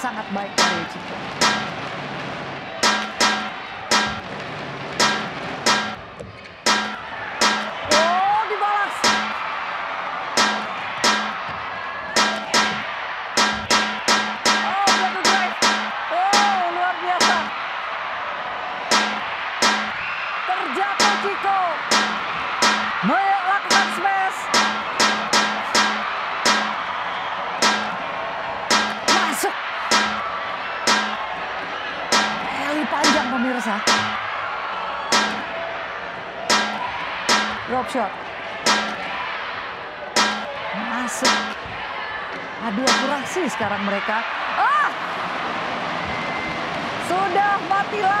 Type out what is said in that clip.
sangat baik dari Chico. Oh, dibalas. Oh. Pemirsa. Drop shot. Masuk. Adu akurasi sekarang mereka. Ah! Sudah mati laka.